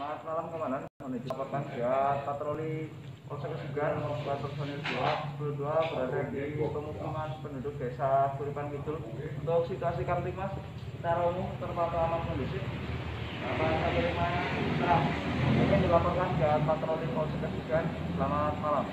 Selamat malam komandan, menuju laporkan jihad patroli Polsek Kesugan membuat personil 22 berada di pemukiman penduduk desa Kuripan Kidul. Untuk situasi Kamtipmas secara umum terpantau aman kondisi. Apa yang terima terang. Ini dilaporkan ke patroli Polsek Kesugan. Selamat malam.